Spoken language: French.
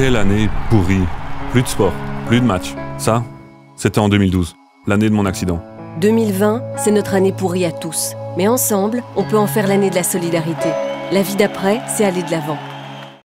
Quelle année pourrie. Plus de sport, plus de matchs. Ça, c'était en 2012, l'année de mon accident. 2020, c'est notre année pourrie à tous. Mais ensemble, on peut en faire l'année de la solidarité. La vie d'après, c'est aller de l'avant.